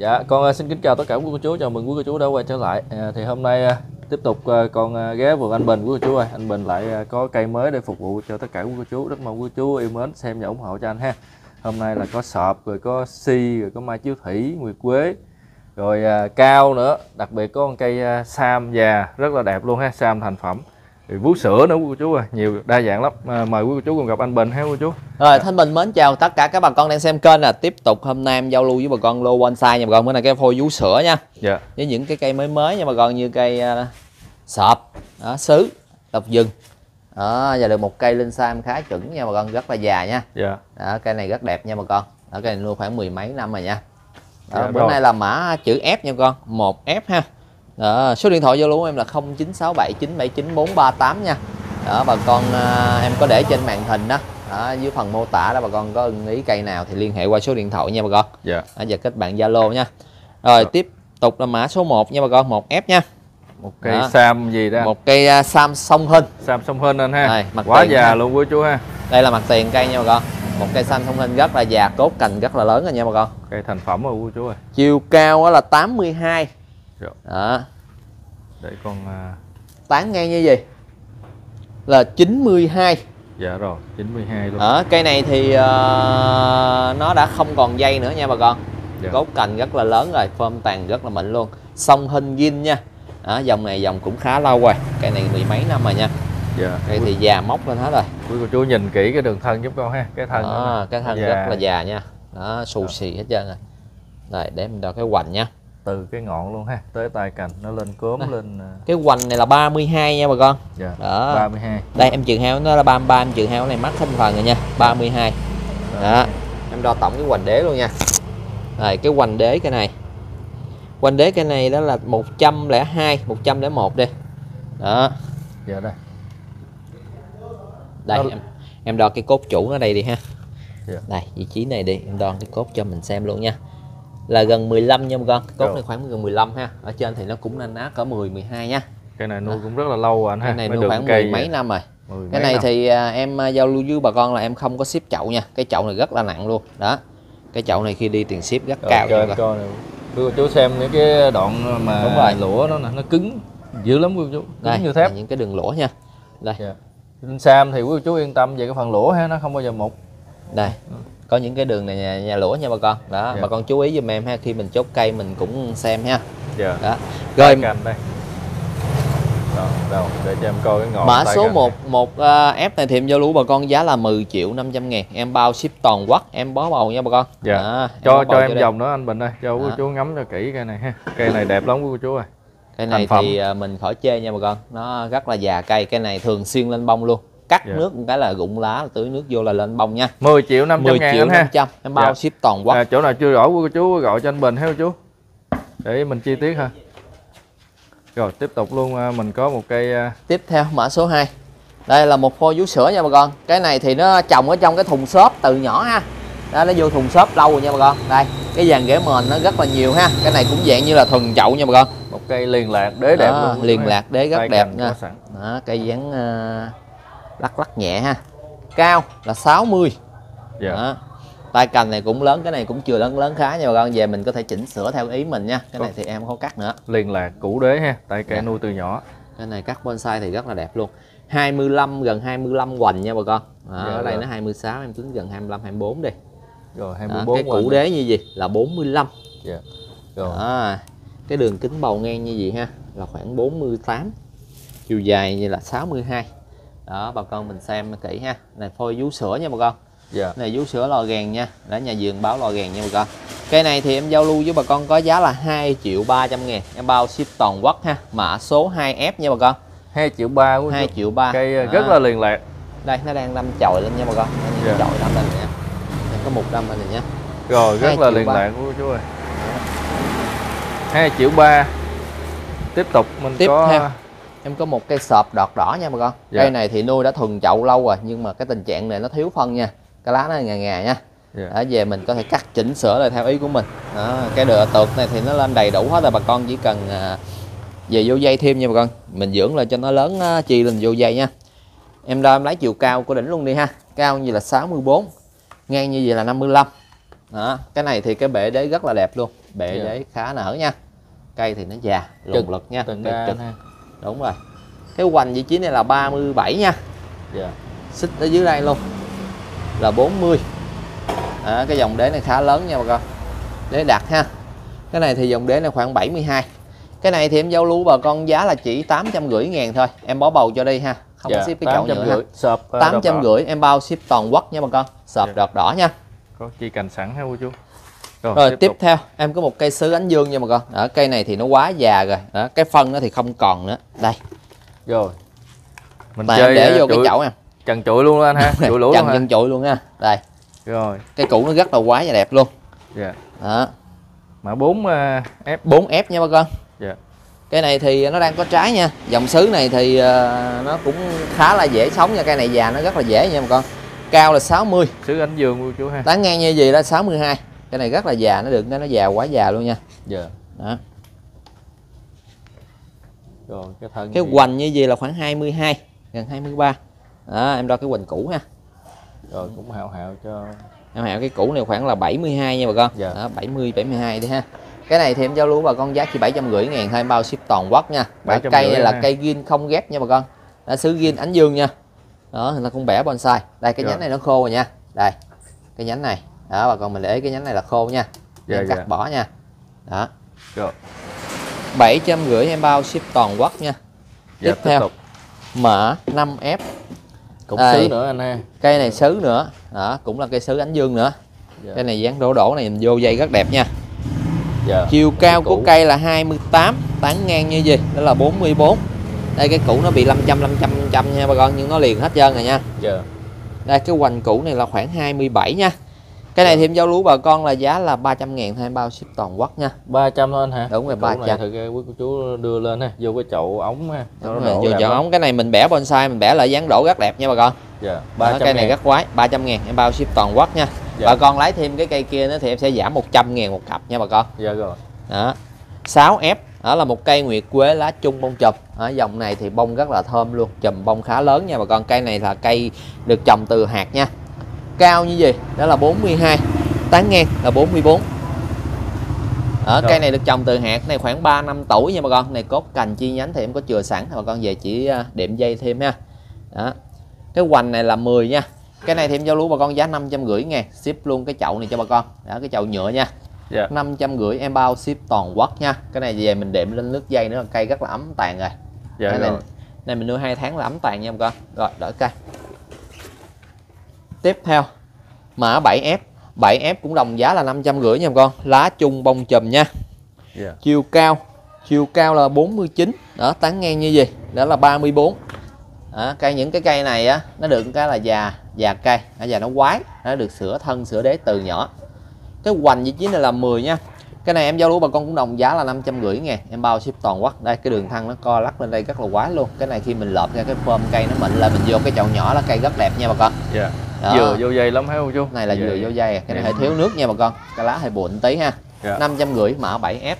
Dạ, con à, xin kính chào tất cả quý cô chú, chào mừng quý cô chú đã quay trở lại. À, thì hôm nay à, tiếp tục à, con ghé vườn anh Bình quý cô chú ơi. Anh Bình lại có cây mới để phục vụ cho tất cả quý cô chú. Rất mong quý cô chú yêu mến xem và ủng hộ cho anh ha. Hôm nay là có sọp, rồi có si, rồi có mai chiếu thủy, nguyệt quế, rồi cao nữa. Đặc biệt có con cây sam già rất là đẹp luôn ha, sam thành phẩm. Vú sữa nữa cô chú ơi, nhiều đa dạng lắm. À, mời quý cô chú cùng gặp anh Bình ha cô chú. Rồi Thanh Bình mến chào tất cả các bà con đang xem kênh là tiếp tục hôm nay em giao lưu với bà con lô bonsai nha bà con bữa nay cái phôi vú sữa nha Dạ. với những cái cây mới mới nha bà con như cây uh, sọp đó, sứ độc dừng đó và được một cây linh sam khá chuẩn nha bà con rất là già nha Dạ. đó, cây này rất đẹp nha bà con đó, cây này nuôi khoảng mười mấy năm rồi nha đó, Dạ, bữa rồi. nay là mã chữ F nha con một F ha đó, số điện thoại lưu của em là 0967979438 nha đó bà con à, em có để trên màn hình đó đó, dưới phần mô tả đó bà con có ưng ý cây nào thì liên hệ qua số điện thoại nha bà con Dạ. đó, và kết bạn Zalo nha rồi tiếp tục là mã số 1 nha bà con 1F nha Một cây Đó. sam gì đó. một cây à, sam sông hình Sam sông hên anh ha. Đây, mặt Quá già ha. luôn quý chú ha. đây là mặt tiền cây nha bà con một cây sam sông hình rất là già cốt cành rất là lớn rồi nha bà con Cây thành phẩm rồi quý chú ơi. chiều cao là 82 Rồi. đó. Để con à, tán ngang như gì? Là 92 dạ rồi 92 luôn. ở cây này thì ờ, nó đã không còn dây nữa nha bà con. Dạ. gốc cành rất là lớn rồi phơm tàn rất là mịn luôn. Sông hình gin nha. Đó, dòng này dòng cũng khá lâu rồi. Cây này mười mấy năm rồi nha. Dạ. cây thì già mốc lên hết rồi. Quý cô chú nhìn kỹ cái đường thân giúp con ha. Cái thân đó, cái thân già. rất là già nha. Đó xù xì hết trơn rồi. Rồi để mình đo cái hoành nha từ cái ngọn luôn ha tới tay cành nó lên cốm lên à, cái hoành này là 32 nha bà con dạ. Đó. 32. đây em trường heo nó là 33 em trường heo này mắc thành phần rồi nha 32 đó em đo tổng cái hoành đế luôn nha rồi cái hoành đế cái này hoành đế cái này đó là 102 101 đi đó Dạ đây. đây em, em đo cái cốt chủ ở đây đi ha Dạ. đây vị trí này đi em đo cái cốt cho mình xem luôn nha là gần 15 nha bà con cái cốt Rồi. này khoảng gần 15 ha ở trên thì nó cũng nên ná cỡ 10 12 nha Cây này nuôi cũng rất là lâu rồi anh ha. cái này nuôi khoảng mười mấy vậy. năm rồi Mười cái này năm. thì à, em à, giao lưu với bà con là em không có ship chậu nha cái chậu này rất là nặng luôn đó cái chậu này khi đi tiền ship rất cao cho em coi nè. Chú xem những cái đoạn mà Đúng rồi. lũa nó nó cứng dữ lắm quý chú. Cứng đây như thép. những cái đường lỗ nha đây Dạ. Linh Sam thì quý chú yên tâm về cái phần lũa ha nó không bao giờ mục. đây có những cái đường này nhà, nhà lỗ nha bà con. Đó Dạ. bà con chú ý giùm em ha khi mình chốt cây mình cũng xem ha. Dạ. đó. Rồi. cành đây. Đó, đâu để cho em coi cái ngọn mã số cành. 1 một à, ép này thì em giao lưu bà con giá là 10 triệu 500 ngàn. Em bao ship toàn quốc em bó bầu nha bà con. Dạ. Đó, cho cho em dòng nữa anh Bình ơi. Cho cô chú ngắm cho kỹ cây này ha. Cây này đẹp lắm quý cô chú ơi. Cái này thì à, mình khỏi chê nha bà con. Nó rất là già cây cái này thường xuyên lên bông luôn cắt Dạ. nước một cái là rụng lá tưới nước vô là lên bông nha. 10 triệu 500 10 ngàn triệu anh ha. 500 em bao Dạ. ship toàn quốc. À, chỗ nào chưa rõ cô chú gọi cho anh Bình ha cô chú? Để mình chi tiết ha. Rồi tiếp tục luôn à, mình có một cây à, tiếp theo mã số 2 đây là một phôi vú sữa nha bà con. Cái này thì nó trồng ở trong cái thùng xốp từ nhỏ ha. Đó nó vô thùng xốp lâu rồi nha bà con. Đây cái dàn ghế mền nó rất là nhiều ha. Cái này cũng dạng như là thuần chậu nha bà con. Một cây liền lạc đế đẹp Đó, luôn. liền lạc đế rất Tay đẹp nha. đó, cây dáng à, lắc lắc nhẹ ha. Cao là 60 dạ. Đó. tay cành này cũng lớn cái này cũng chưa lớn lớn khá nha bà con. Về mình có thể chỉnh sửa theo ý mình nha. Cái này thì em không cắt nữa. Liền lạc củ đế ha tay cây Dạ. nuôi từ nhỏ. Cái này cắt bonsai thì rất là đẹp luôn. 25 gần 25 hoành nha bà con. Đó, Dạ ở đây rồi. nó 26 em tính gần 25 24 đi. Rồi đó, 24 cái hoành. củ đế như gì? Là 45 dạ rồi. Đó. cái đường kính bầu ngang như gì ha? Là khoảng 48 chiều dài như là 62 đó bà con mình xem kỹ ha. Này phôi vú sữa nha bà con. Dạ. Này vú sữa lò gèn nha. Đã nhà vườn báo lò gèn nha bà con. Cây này thì em giao lưu với bà con có giá là 2 triệu 300 ngàn. Em bao ship toàn quốc ha. Mã số 2F nha bà con. 2 triệu ba quý 2 chú triệu 3 cây à, rất là liền lạc. Đây nó đang đâm chồi lên nha bà con. Nó Dạ. những chồi đâm lên Đây có một đâm lên này nha rồi rất là liền lạc quý chú ơi. 2 triệu ba. Tiếp tục mình Tiếp có theo. Em có một cây sọp đọt đỏ nha bà con. Dạ. cây này thì nuôi đã thuần chậu lâu rồi nhưng mà cái tình trạng này nó thiếu phân nha. Cái lá nó ngà ngà nha. Dạ. ở về mình có thể cắt chỉnh sửa lại theo ý của mình. Đó, cái đựa tược này thì nó lên đầy đủ hết rồi bà con chỉ cần à, về vô dây thêm nha bà con. Mình dưỡng lại cho nó lớn á, chi lên vô dây nha. Em đo em lấy chiều cao của đỉnh luôn đi ha. Cao như là 64 ngang như vậy là 55 đó cái này thì cái bể đế rất là đẹp luôn. Bệ Dạ. đế khá nở nha. Cây thì nó già lùng lực nha từng cây ha đúng rồi. Cái hoành vị trí này là 37 nha. Dạ. Xích ở dưới đây luôn. Là 40 à, cái dòng đế này khá lớn nha bà con. Đế đặt ha. Cái này thì dòng đế này khoảng 72 cái này thì em giao lưu bà con giá là chỉ 850 ngàn thôi. Em bó bầu cho đi ha. Không có dạ, ship cái chậu rưỡi shop uh, 850 em bao ship toàn quốc nha bà con. Sọp Dạ. đọt đỏ nha. Có chi cành sẵn ha cô chú rồi tiếp tục. theo. Em có một cây sứ ánh dương nha bà con. Ở cây này thì nó quá già rồi. Đó, cái phân nó thì không còn nữa. Đây. Rồi. Mình mà chơi để uh, vô cái chuỗi- chậu em. trần trụi luôn anh ha chuỗi lúa chằng luôn ha. trụi luôn nha. Đây. Rồi. Cái củ nó rất là quá và đẹp luôn. Dạ. Đó. Mã 4 uh, F 4F nha bà con. Dạ. Cây này thì nó đang có trái nha. Dòng sứ này thì ờ, nó cũng khá là dễ sống nha. Cây này già nó rất là dễ nha bà con. Cao là 60 sứ ánh dương cô chú ha. Tán ngang như gì đó 62 cái này rất là già nó được cái nó già quá già luôn nha. Dạ. Đó. Rồi cái thân cái thì- hoành như gì là khoảng 22 gần 23 đó em đo cái hoành cũ ha. Rồi cũng hào hào cho em hẹo cái cũ này khoảng là 72 nha bà con. Dạ. đó, 70 72 đi ha. Cái này thì em giao lưu bà con giá chỉ 750 ngàn thôi em bao ship toàn quốc nha. 750 cây này là ha. cây gin không ghép nha bà con. Đã sứ gin ánh dương nha. Đó ta cũng bẻ bonsai. Đây cái Rồi. nhánh này nó khô rồi nha. Đây cái nhánh này đó bà con mình để ý cái nhánh này là khô nha. Dạ, em cắt dạ. bỏ nha. Đó. Rồi 750 em bao ship toàn quốc nha. Dạ, Tiếp theo. tục. Mã 5F cũng Đây. sứ nữa anh ha cây này sứ nữa. Đó cũng là cây sứ ánh dương nữa. Dạ. Cây này dáng đổ đổ này vô dây rất đẹp nha. Dạ. Chiều cao của cũ. cây là 28 tán ngang như gì? Đó là 44 đây cái củ nó bị 500 500 500 nha bà con nhưng nó liền hết trơn rồi nha. Dạ. Đây cái hoành củ này là khoảng 27 nha cái này thì em giao lưu bà con là giá là 300 ngàn em bao ship toàn quốc nha. 300 thôi anh hả? Đúng rồi, Cái củ 300. này ra quý cô chú đưa lên ha vô cái chậu ống ha Đúng rồi, chọn lắm. ống. Cái này mình bẻ bonsai mình bẻ lại dáng đổ rất đẹp nha bà con. Dạ Đó, 300 cây này ngàn. rất quái 300 ngàn em bao ship toàn quốc nha. Dạ. bà con lấy thêm cái cây kia nữa thì em sẽ giảm 100 ngàn một cặp nha bà con. Dạ rồi. Đó. 6F đó là một cây nguyệt quế lá chung bông chùm. Ở dòng này thì bông rất là thơm luôn chùm bông khá lớn nha bà con. Cây này là cây được trồng từ hạt nha cao như gì đó là 42 tán ngang là 44 ở cây này được trồng từ hạt này khoảng 3 năm tuổi nha bà con. Này cốt cành chi nhánh thì em có chừa sẵn bà con về chỉ à, đệm dây thêm ha. Đó. Cái hoành này là 10 nha. Cái này thì em giao lưu bà con giá 550 ngàn ship luôn cái chậu này cho bà con. Đó cái chậu nhựa nha. Dạ. 550 em bao ship toàn quốc nha. Cái này về mình đệm lên nước dây nữa cây rất là ấm tàn rồi. Dạ cái này, này mình nuôi hai tháng là ấm tàn nha con. Rồi đỡ cây tiếp theo mã 7F 7F cũng đồng giá là 550 nha con. Lá chung bông chùm nha. Dạ. Chiều cao chiều cao là 49 đó tán ngang như gì? Đó là 34 đó, cây những cái cây này á nó được cái là già già cây. Nó già nó quái. Nó được sửa thân sửa đế từ nhỏ. Cái hoành vị trí này là 10 nha. Cái này em giao lưu bà con cũng đồng giá là 550 ngàn em bao ship toàn quốc. Đây cái đường thân nó co lắc lên đây rất là quái luôn. Cái này khi mình lợp ra cái phơm cây nó mịn lại mình vô cái chậu nhỏ là cây rất đẹp nha bà con. Dạ Đó. vừa vô dây lắm hả cô chú? Này là dạ. vô dây à. cái này hơi thiếu nước nha bà con. Cái lá hơi buồn tí ha. Dạ. 550 mã 7F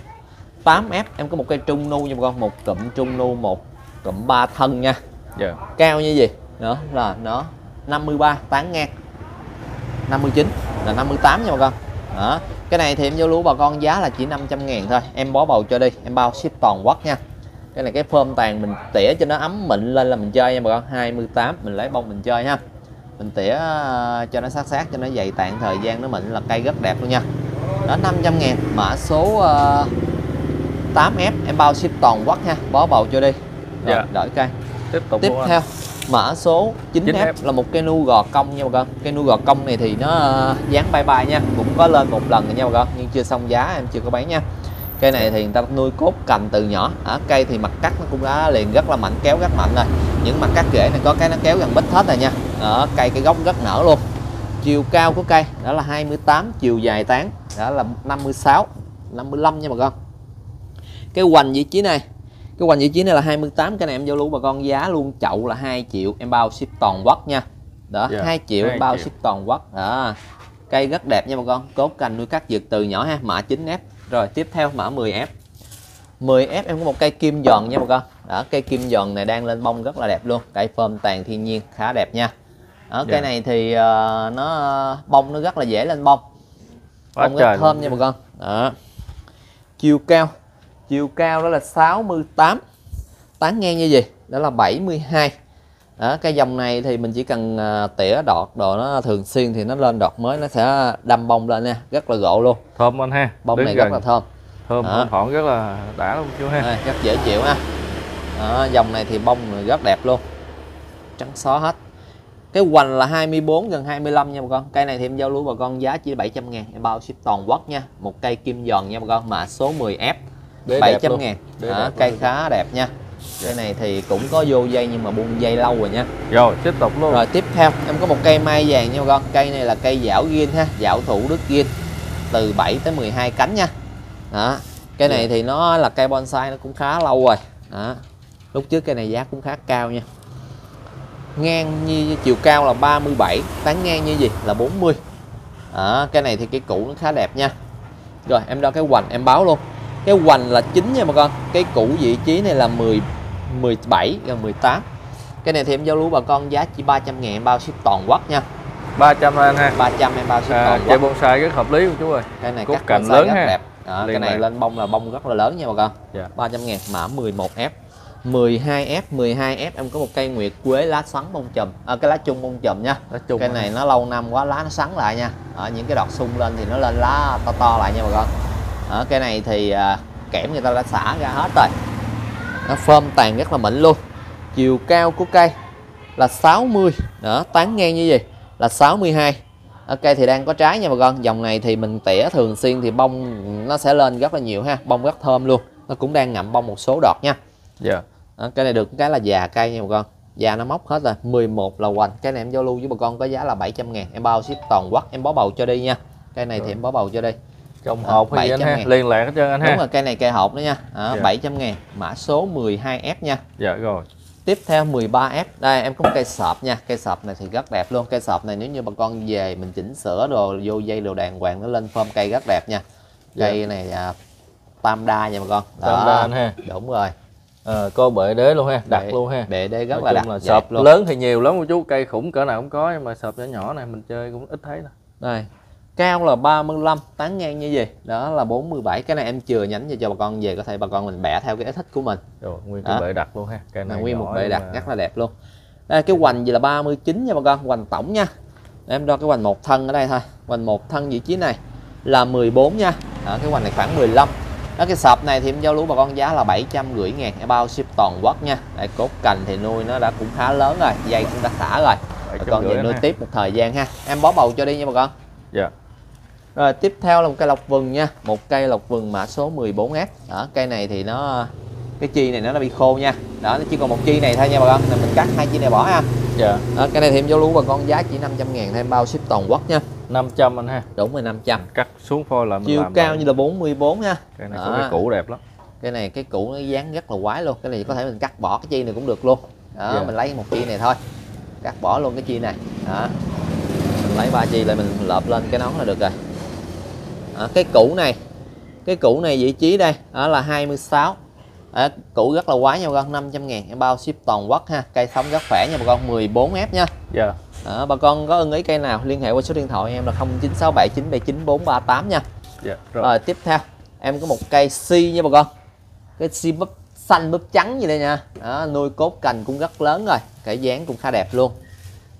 8F em có một cây trung nu nha bà con. Một cụm trung nu một cụm ba thân nha. Dạ. Cao như gì? Nữa là nó 53 tán ngang. 59 là 58 nha bà con. Đó. Cái này thì em giao lưu bà con giá là chỉ 500 ngàn thôi. Em bó bầu cho đi em bao ship toàn quốc nha. Cái này cái phơm tàn mình tỉa cho nó ấm mịn lên là mình chơi nha bà con. 28 mình lấy bông mình chơi ha mình tỉa ờ, cho nó sát sát cho nó dày tàn thời gian nó mịn là cây rất đẹp luôn nha. Đó 500 ngàn. Mã số ờ, 8F em bao ship toàn quốc ha bó bầu cho đi. Rồi, Dạ. đợi cây tiếp tục tiếp theo mã số 9F, 9F. là một cây nu gò cong nha bà con. Cây nu gò cong này thì nó ờ, dáng bye bye nha. Cũng có lên một lần rồi nha bà con nhưng chưa xong giá em chưa có bán nha cây này thì người ta nuôi cốt cành từ nhỏ. Ở cây thì mặt cắt nó cũng đã liền rất là mạnh kéo rất mạnh rồi. Những mặt cắt rễ này có cái nó kéo gần bít hết rồi nha. Ở cây cái gốc rất nở luôn. Chiều cao của cây đó là 28 chiều dài tán đó là 56 55 nha bà con. Cái hoành vị trí này cái hoành vị trí này là 28 cái này em giao lưu bà con giá luôn chậu là 2 triệu em bao ship toàn quốc nha. Đó Dạ, 2 triệu em 2 bao triệu. ship toàn quốc. Đó cây rất đẹp nha bà con. Cốt cành nuôi cắt dược từ nhỏ ha. Mã 9F rồi tiếp theo mã 10F 10F em có một cây kim giòn nha bà con. Đó cây kim giòn này đang lên bông rất là đẹp luôn. Cây phơm tàn thiên nhiên khá đẹp nha. Đó cây Dạ. này thì ờ, nó bông nó rất là dễ lên bông. Quá bông rất thơm nha bà con. Đó. Chiều cao. Chiều cao đó là 68 tán ngang như gì? Đó là 72 đó, cái dòng này thì mình chỉ cần à, tỉa đọt đồ nó thường xuyên thì nó lên đọt mới nó sẽ đâm bông lên nha rất là gỗ luôn. Thơm anh ha bông Đứng này gần. rất là thơm. Thơm Đó. thọn rất là đã luôn chú ha? Đây, rất dễ chịu ha. Đó, dòng này thì bông rất đẹp luôn. Trắng xóa hết. Cái hoành là 24 gần 25 nha bà con. Cây này thì em giao lưu bà con giá chỉ 700 ngàn. Em bao ship toàn quốc nha. Một cây kim giòn nha bà con mã số 10F Đế đẹp 700 luôn. ngàn. Đế đẹp cây luôn. khá đẹp nha cây này thì cũng có vô dây nhưng mà buông dây lâu rồi nha. Rồi tiếp tục luôn. Rồi tiếp theo em có một cây mai vàng nha con. Cây này là cây dảo ghiên ha dảo thủ đức ghiên từ 7 tới 12 cánh nha. Đó cây này thì nó là cây bonsai nó cũng khá lâu rồi. Đó lúc trước cây này giá cũng khá cao nha. Ngang như chiều cao là 37 tán ngang như gì? Là 40 đó, cái này thì cái cũ nó khá đẹp nha. Rồi em đo cái hoành em báo luôn cái hoành là 9 nha bà con. Cái cũ vị trí này là 10 17 gần 18 cái này thì em giao lưu bà con giá chỉ 300 ngàn bao ship toàn quốc nha. 300 anh ha. 300 em bao ship à, toàn cây quốc. bonsai rất hợp lý luôn chú ơi. Cái này cốt cắt cành lớn rất ha. đẹp. Đó, cái này lạc. lên bông là bông rất là lớn nha bà con. Dạ. 300 ngàn mã 11F 12F 12F em có một cây nguyệt quế lá xoắn bông chùm. À, cái lá chung bông chùm nha. Nói chung cái này nó lâu năm quá lá nó sắn lại nha. Ở những cái đọt sung lên thì nó lên lá to to lại nha bà con ở cái này thì à, kẽm người ta đã xả ra hết rồi. Nó phơm tàn rất là mịn luôn. Chiều cao của cây là 60 đó tán ngang như gì? Là 62 ở cây thì đang có trái nha bà con. Dòng này thì mình tỉa thường xuyên thì bông nó sẽ lên rất là nhiều ha. Bông rất thơm luôn. Nó cũng đang ngậm bông một số đọt nha. Dạ. Đó, cái này được cái là già cây nha bà con. Già nó móc hết rồi. 11 là hoành. Cái này em giao lưu với bà con có giá là 700 ngàn. Em bao ship toàn quốc. Em bó bầu cho đi nha. Cái này thì Rồi. em bó bầu cho đi trong À, hộp hay gì anh 700 ha ngàn. liên lạc hết trơn anh đúng ha rồi cây này cây hộp đó nha. Đó, Dạ. 700 ngàn. Mã số 12F nha. Dạ rồi. Tiếp theo 13F đây em có một cây sọp nha. Cây sọp này thì rất đẹp luôn. Cây sọp này nếu như bà con về mình chỉnh sửa đồ vô dây đồ đàng hoàng nó lên form cây rất đẹp nha. Cây này à, tam đa nha bà con. Dạ. tam đa anh ha. đúng rồi. À, có bệ đế luôn ha đặt Bệ- luôn ha. bệ đế rất Nói là đặc là sọp luôn. lớn thì nhiều lắm cô chú cây khủng cỡ nào cũng có nhưng mà sọp nhỏ nhỏ này mình chơi cũng ít thấy đâu đây cao là 35 tán ngang như gì? Đó là 47 cái này em chừa nhánh cho, cho bà con về có thể bà con mình bẻ theo cái ý thích của mình. Rồi nguyên cái bệ đặt luôn ha. Là này nguyên một bệ đặt mà- rất là đẹp luôn. Đây cái hoành gì là 39 nha bà con hoành tổng nha. Em đo cái hoành một thân ở đây thôi. Hoành một thân vị trí này là 14 nha. Đó, cái hoành này khoảng 15 đó cái sọp này thì em giao lưu bà con giá là 750 ngàn. Em bao ship toàn quốc nha. Đây cốt cành thì nuôi nó đã cũng khá lớn rồi dây cũng đã xả rồi. Bà con 750 về nuôi ha. tiếp một thời gian ha. Em bó bầu cho đi nha bà con. Dạ rồi tiếp theo là một cây lộc vừng nha. Một cây lộc vừng mã số 14F đó cây này thì nó cái chi này nó đã bị khô nha. Đó nó chỉ còn một chi này thôi nha bà con nên mình cắt hai chi này bỏ ha. Dạ. Đó, cái này em giao lưu bà con giá chỉ 500 ngàn thêm bao ship toàn quốc nha. 500 anh ha. Đúng rồi 500 cắt xuống phôi là mình chiều làm cao lại. như là 44 nha cây này có cái cũ đẹp lắm. Cái này cái cũ nó dáng rất là quái luôn. Cái này có thể mình cắt bỏ cái chi này cũng được luôn. Đó Dạ. mình lấy một chi này thôi. Cắt bỏ luôn cái chi này. Đó. Mình lấy ba chi lại mình lợp lên cái nón là được rồi đó, cái cũ này cái cũ này vị trí đây đó là 26 đó, cũ rất là quái nha bà con 500 ngàn em bao ship toàn quốc ha cây sống rất khỏe nha bà con 14F nha. Dạ. Đó, bà con có ưng ý cây nào liên hệ qua số điện thoại em là 0967979438 nha. Dạ rồi. Rồi tiếp theo em có một cây si nha bà con. Cái si búp xanh búp trắng gì đây nha. Đó, nuôi cốt cành cũng rất lớn rồi cái dáng cũng khá đẹp luôn.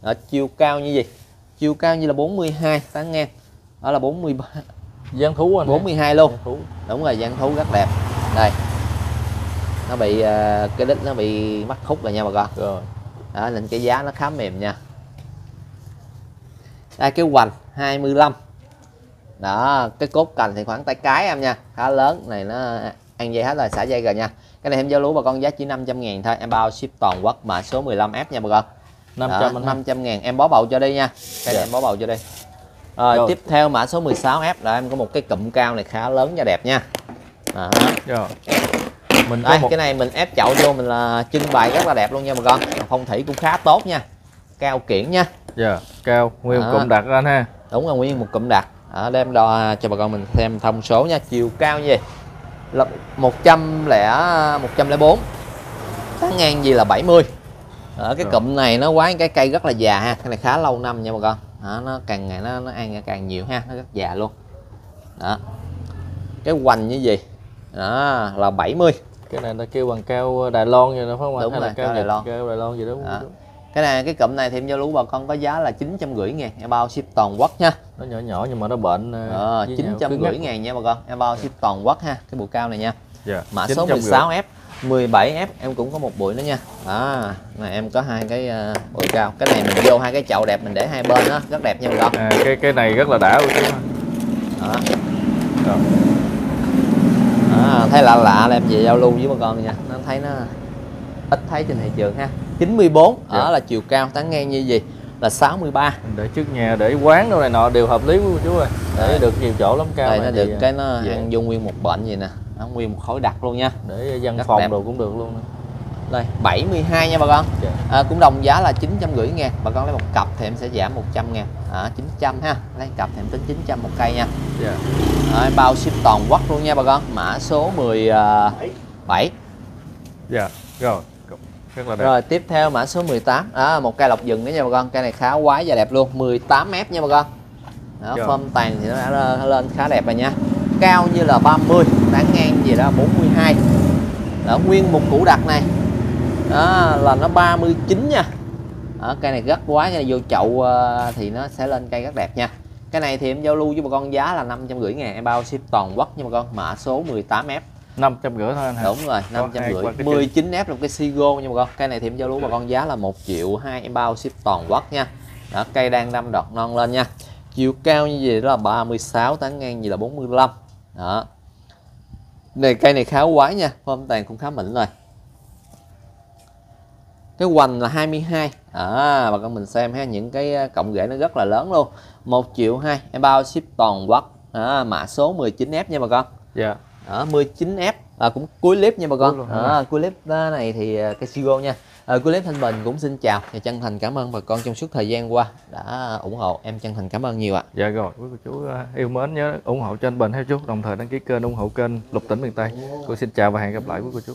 Đó, chiều cao như gì? Chiều cao như là 42 tán ngang. Đó là 43 gian thú anh ha. 42 luôn. Thú. Đúng rồi gian thú rất đẹp. Đây. Nó bị ờ, cái đít nó bị mắc khúc rồi nha bà con. Rồi. Đó nên cái giá nó khá mềm nha. Đây cái hoành 25 đó cái cốt cành thì khoảng tay cái em nha. Khá lớn. Này nó ăn dây hết rồi xả dây rồi nha. Cái này em giao lưu bà con giá chỉ 500 ngàn thôi. Em bao ship toàn quốc mã số 15F nha bà con. 500 Đó, anh ha. 500 ngàn. Em bó bầu cho đi nha. Cái này Dạ. em bó bầu cho đi rồi, Rồi. tiếp theo mã số 16F là em có một cái cụm cao này khá lớn và đẹp nha. Đó. rồi. Mình Đây, một cái này mình ép chậu vô mình là trưng bày rất là đẹp luôn nha bà con. Phong thủy cũng khá tốt nha. Cao kiển nha. Dạ cao. Nguyên Đó. cụm đặt anh ha đúng là nguyên một cụm đặt. Ở đem đo cho bà con mình xem thông số nha. Chiều cao như vậy là 100 lẻ 104 tán ngang gì là 70 ở cái Rồi. cụm này nó quái cái cây rất là già ha. Cái này khá lâu năm nha bà con đó, nó càng ngày nó nó ăn càng nhiều ha nó rất già luôn đó cái hoành như gì đó là 70 cái này ta kêu bằng keo Đài Loan vậy đó phải không? Đúng Hay là rồi, keo keo Đài Loan. keo Đài Loan gì đó Đó. chú? cái này cái cụm này em giao lưu bà con có giá là 950 ngàn em bao ship toàn quốc nha nó nhỏ nhỏ nhưng mà nó bệnh ờ, ờ, 950 ngắc. ngàn nha bà con em bao ship toàn quốc ha cái bộ cao này nha dạ. mã số 950. 16F 17F em cũng có một bụi nữa nha. À này em có hai cái uh, bụi cao cái này mình vô hai cái chậu đẹp mình để hai bên đó rất đẹp nha con à, cái cái này rất là đã của chú đó. Rồi. À, thấy lạ lạ là em về giao lưu với bà con nha. Nó thấy nó ít thấy trên thị trường ha. 94 Dạ. ở là chiều cao tán ngang như gì? Là 63 Mình để trước nhà để quán đâu này nọ đều hợp lý của chú ơi. Để Đấy. được nhiều chỗ lắm cao đây nó thì, được à, cái nó ăn vô nguyên một bệnh gì nè nó nguyên một khối đặc luôn nha. Để văn Rất phòng đẹp. đồ cũng được luôn nè. đây 72 nha bà con. Dạ. à, cũng đồng giá là 950 ngàn. Bà con lấy một cặp thì em sẽ giảm 100 ngàn. À, 900 ha. Lấy cặp thì em tính 900 một cây nha. Dạ. Đấy, bao ship toàn quốc luôn nha bà con. Mã số 17 dạ rồi. Rất là đẹp. Rồi tiếp theo mã số 18 à, Một cây lọc rừng nữa nha bà con. Cây này khá quái và đẹp luôn. 18m nha bà con. Đó, Rồi. Phơm tàn thì nó đã lên khá đẹp rồi nha Cao như là 30 Tán ngang gì đó 42 Đó, Nguyên một củ đặc này. Đó, Là nó 39 nha. Đó, Cây này rất quái nha Vô chậu ờ, thì nó sẽ lên cây rất đẹp nha. Cái này thì em giao lưu với bà con giá là 550 ngàn Em bao ship toàn quốc nha bà con. Mã số 18F năm trăm rưỡi thôi anh hả? Đúng rồi, Có hai 550 qua cái 19F là cái Sigo nha bà con. Cây này thì em giao lưu bà con giá là 1 triệu 2 em bao ship toàn quốc nha. Đó, cây đang đâm đọt non lên nha. Chiều cao như vậy đó là 36, tán ngang gì là 45 Đó. Này Cây này khá quái nha, phơm tàn cũng khá mịn rồi. Cái hoành là 22 à bà con mình xem ha những cái ờ, cộng rễ nó rất là lớn luôn. 1 triệu 2 em bao ship toàn quốc. À, mã số 19F nha bà con. Dạ. Đó 19F à, cũng cuối clip nha bà con. À, cuối clip đó này thì à, cái Sigo nha Ờ, à, clip Thanh Bình cũng xin chào. Và chân thành cảm ơn bà con trong suốt thời gian qua đã ủng hộ. Em chân thành cảm ơn nhiều ạ. Dạ rồi quý cô chú ờ, yêu mến nhớ ủng hộ cho anh Bình theo chú đồng thời đăng ký kênh ủng hộ kênh Lục Tỉnh miền Tây. Cô xin chào và hẹn gặp lại quý cô chú.